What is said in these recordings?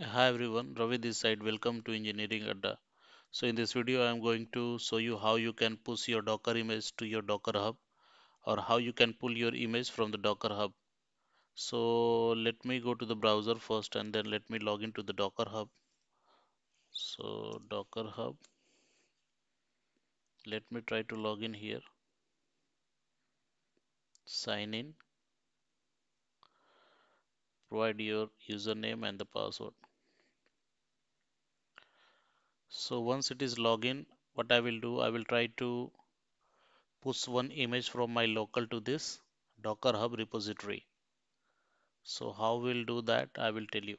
Hi everyone, Ravi this side. Welcome to Engineering Adda. So in this video, I am going to show you how you can push your Docker image to your Docker Hub or how you can pull your image from the Docker Hub. So let me go to the browser first and then let me log into the Docker Hub. So Docker Hub, let me try to log in here. Sign in, provide your username and the password. So once it is login, what I will do, I will try to push one image from my local to this Docker Hub repository. So how we'll do that, I will tell you.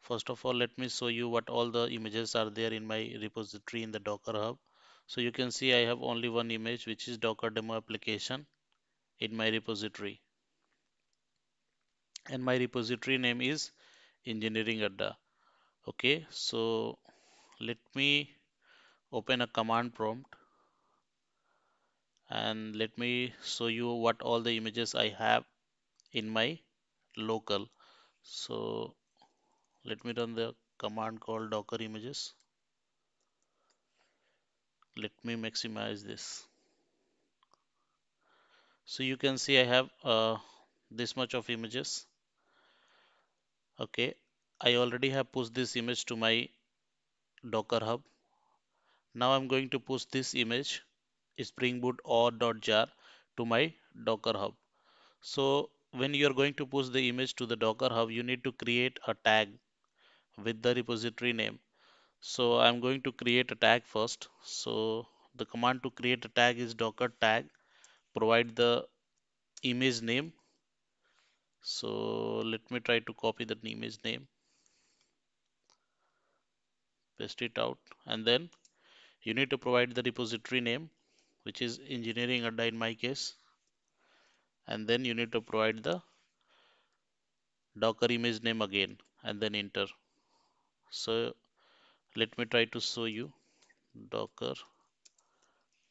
First of all, let me show you what all the images are there in my repository in the Docker Hub. So you can see I have only one image which is Docker demo application in my repository. And my repository name is Engineering Adda. Okay, so let me open a command prompt and let me show you what all the images I have in my local. So let me run the command called docker images. Let me maximize this. So you can see I have uh, this much of images. Okay, I already have pushed this image to my Docker Hub. Now I'm going to push this image Spring Boot auth.jar to my Docker Hub. So when you are going to push the image to the Docker Hub, you need to create a tag with the repository name. So I'm going to create a tag first. So the command to create a tag is docker tag. Provide the image name. So let me try to copy that image name. Paste it out. And then you need to provide the repository name which is engineering adda in my case. And then you need to provide the docker image name again and then enter. So let me try to show you docker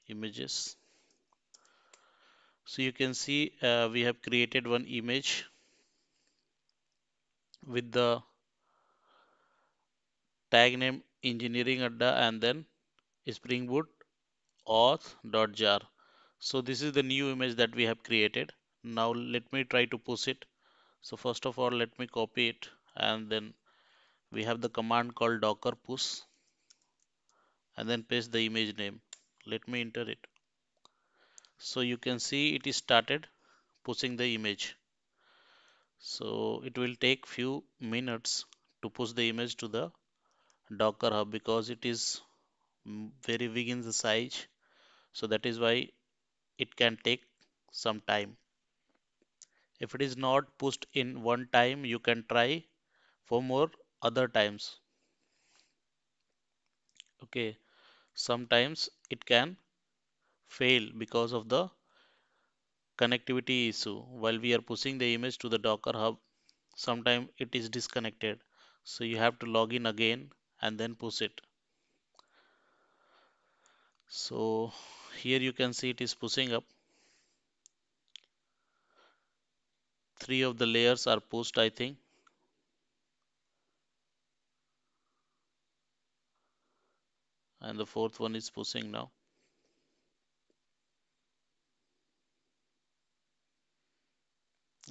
images. So you can see uh, we have created one image with the tag name engineering adda and then spring boot auth.jar so this is the new image that we have created. Now let me try to push it. So first of all let me copy it and then we have the command called docker push and then paste the image name. Let me enter it. So you can see it is started pushing the image so it will take few minutes to push the image to the docker hub because it is very big in the size. So that is why it can take some time. If it is not pushed in one time you can try for more other times. Okay. Sometimes it can fail because of the connectivity issue. While we are pushing the image to the docker hub sometimes it is disconnected. So you have to log in again and then push it. So here you can see it is pushing up. Three of the layers are pushed i think. And the fourth one is pushing now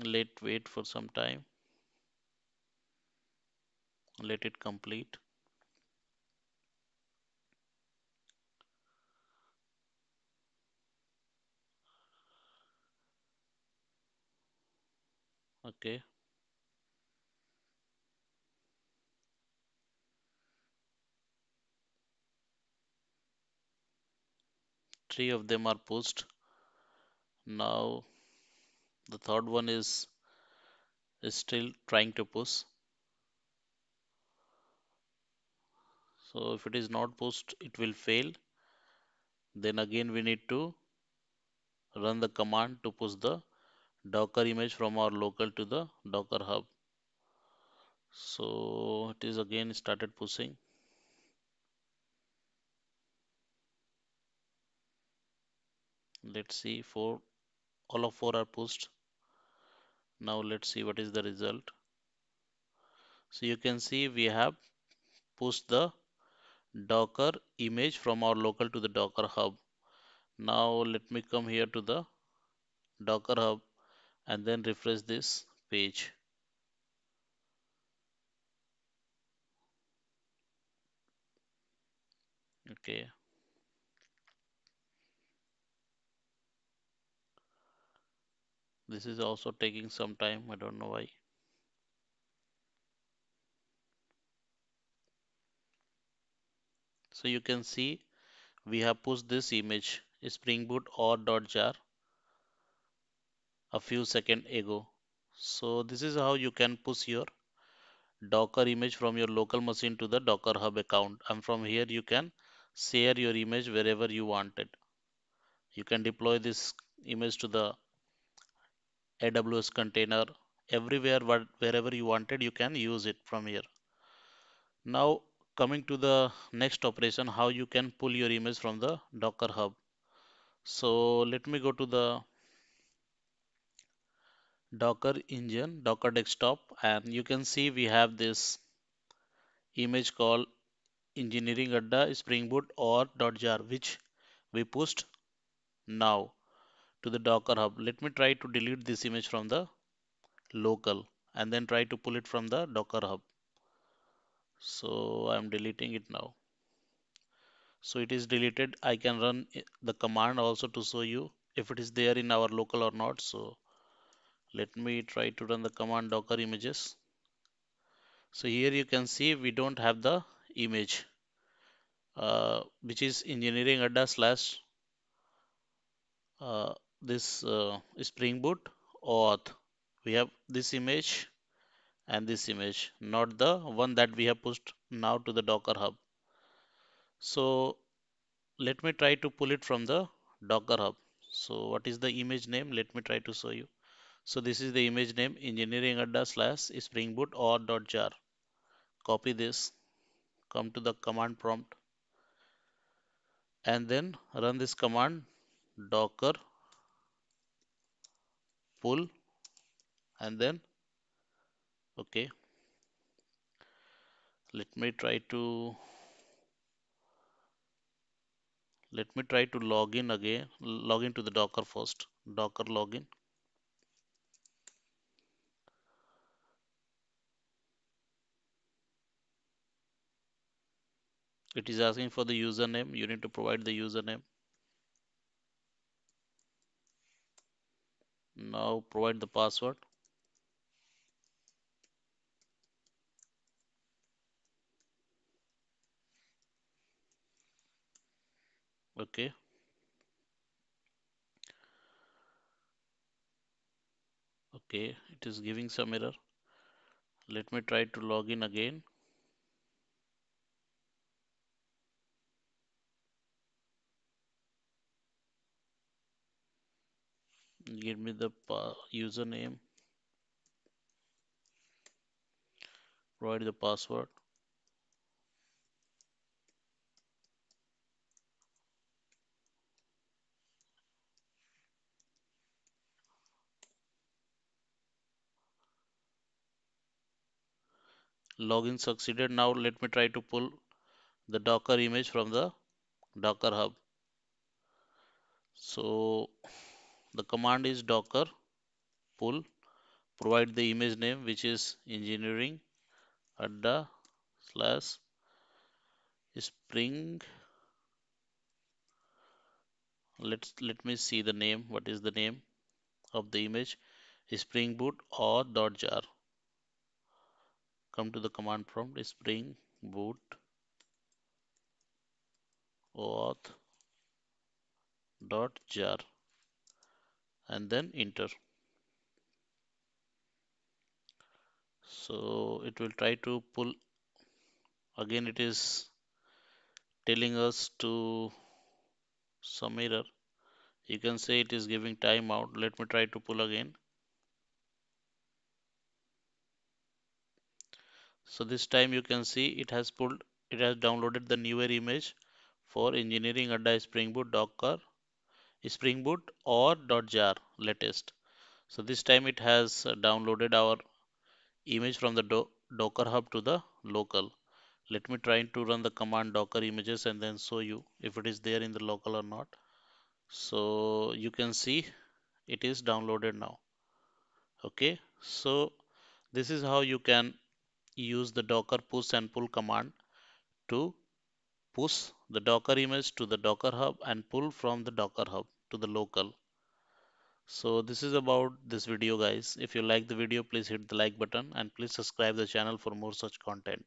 let wait for some time. Let it complete. Okay. Three of them are pushed now the third one is is still trying to push. So if it is not pushed it will fail. Then again we need to run the command to push the docker image from our local to the docker hub. So it is again started pushing. Let's see four all of four are pushed now let's see what is the result So you can see we have pushed the Docker image from our local to the Docker hub. Now let me come here to the Docker hub and then refresh this page. Okay. This is also taking some time. I don't know why. So you can see we have pushed this image Spring Boot auth .jar a few seconds ago. So this is how you can push your Docker image from your local machine to the Docker Hub account and from here you can share your image wherever you want it. You can deploy this image to the AWS container everywhere wherever you wanted you can use it from here. Now coming to the next operation how you can pull your image from the Docker Hub. So let me go to the Docker engine, Docker desktop and you can see we have this image called engineering adda spring boot auth dot .jar which we pushed now to the Docker hub. Let me try to delete this image from the local and then try to pull it from the Docker hub. So I'm deleting it now. So it is deleted. I can run the command also to show you if it is there in our local or not. So let me try to run the command docker images. So here you can see we don't have the image uh, which is engineering adda slash uh, this uh, spring boot auth we have this image and this image not the one that we have pushed now to the docker hub. So let me try to pull it from the docker hub. So what is the image name? Let me try to show you. So this is the image name engineering adda slash spring boot auth dot jar. Copy this. Come to the command prompt. And then run this command docker pull and then okay. Let me try to let me try to log in again log into the docker first docker login. It is asking for the username. You need to provide the username now provide the password. Okay. Okay it is giving some error. Let me try to log in again give me the uh, username? Provide the password. Login succeeded. Now let me try to pull the docker image from the docker hub. So the command is docker. Pull. Provide the image name which is engineering adda slash spring. Let's let me see the name. What is the name of the image? Spring boot auth dot jar. Come to the command prompt spring boot auth dot jar and then enter. So it will try to pull again it is telling us to some error. You can say it is giving timeout let me try to pull again. So this time you can see it has pulled it has downloaded the newer image for engineering adda spring boot docker spring boot auth jar latest. So this time it has downloaded our image from the docker hub to the local. Let me try to run the command docker images and then show you if it is there in the local or not. So you can see it is downloaded now. Okay so this is how you can use the docker push and pull command to push the docker image to the docker hub and pull from the docker hub to the local. So this is about this video guys. If you like the video please hit the like button and please subscribe the channel for more such content